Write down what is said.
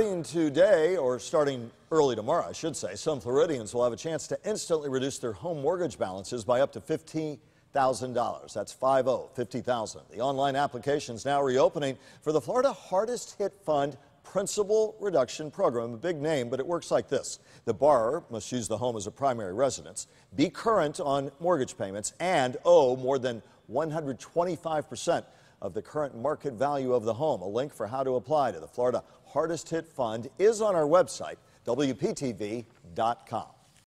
Starting today, or starting early tomorrow, I should say, some Floridians will have a chance to instantly reduce their home mortgage balances by up to $50,000. That's 50, 50,000. The online application is now reopening for the Florida Hardest Hit Fund Principal Reduction Program. A big name, but it works like this. The borrower must use the home as a primary residence, be current on mortgage payments, and owe more than 125% of the current market value of the home. A link for how to apply to the Florida Hardest Hit Fund is on our website, WPTV.com.